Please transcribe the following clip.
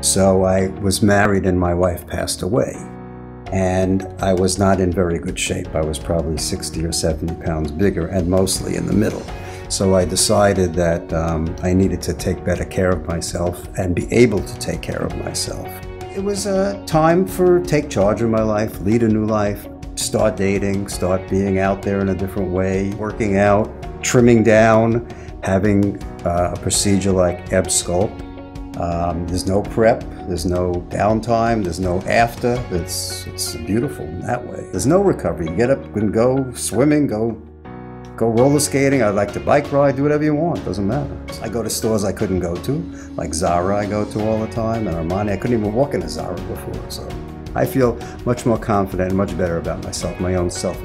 So I was married and my wife passed away. And I was not in very good shape. I was probably 60 or 70 pounds bigger and mostly in the middle. So I decided that um, I needed to take better care of myself and be able to take care of myself. It was a time for take charge of my life, lead a new life, start dating, start being out there in a different way, working out, trimming down, having uh, a procedure like Emsculpt. Um, there's no prep, there's no downtime, there's no after. It's, it's beautiful in that way. There's no recovery. You get up and go swimming, go go roller skating. I like to bike ride, do whatever you want. Doesn't matter. I go to stores I couldn't go to, like Zara. I go to all the time, and Armani. I couldn't even walk in a Zara before, so I feel much more confident and much better about myself, my own self.